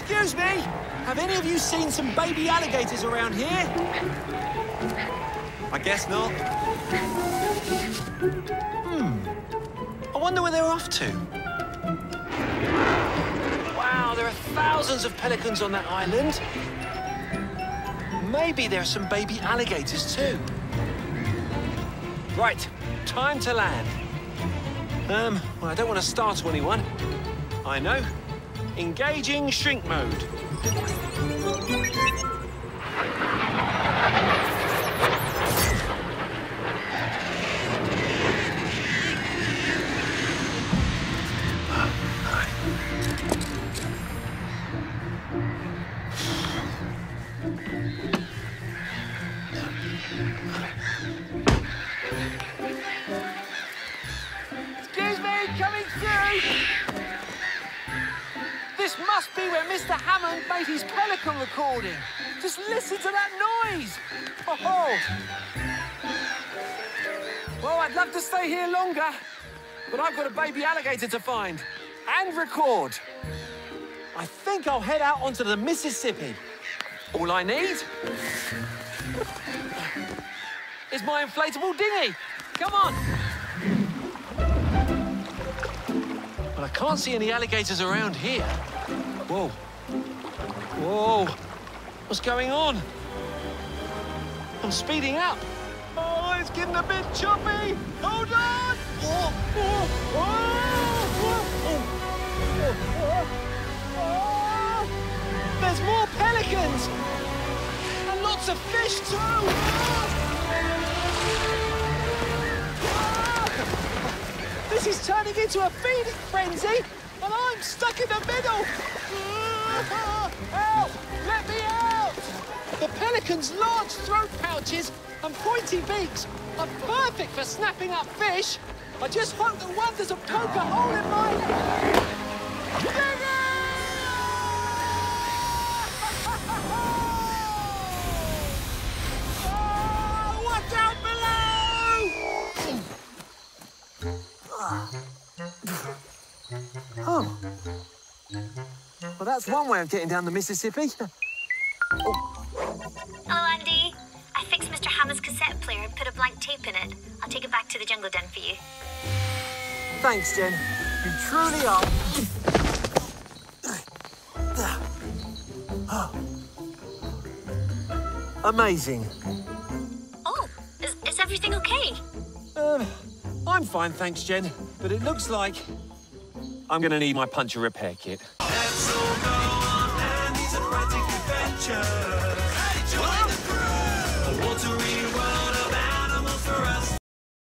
Excuse me, have any of you seen some baby alligators around here? I guess not. Hmm. I wonder where they're off to. Wow, there are thousands of pelicans on that island. Maybe there are some baby alligators too. Right, time to land. Um, well, I don't want to startle anyone. I know. Engaging shrink mode. This must be where Mr. Hammond made his pelican recording. Just listen to that noise. Oh. Well, I'd love to stay here longer, but I've got a baby alligator to find and record. I think I'll head out onto the Mississippi. All I need is my inflatable dinghy. Come on. But I can't see any alligators around here. Whoa. Whoa. What's going on? I'm speeding up. Oh, it's getting a bit choppy. Hold on. Oh, oh, oh, oh, oh, oh. There's more pelicans. And lots of fish, too. Is turning into a feeding frenzy, and I'm stuck in the middle. Help! Let me out! The pelican's large throat pouches and pointy beaks are perfect for snapping up fish. I just hope that one doesn't poke a hole in my... Dinghy! Oh. Well, that's one way of getting down the Mississippi. Hello, Andy. I fixed Mr. Hammer's cassette player and put a blank tape in it. I'll take it back to the jungle den for you. Thanks, Jen. You truly are. Amazing. Oh, is, is everything okay? Um, I'm fine, thanks, Jen. But it looks like I'm gonna need my puncture repair kit.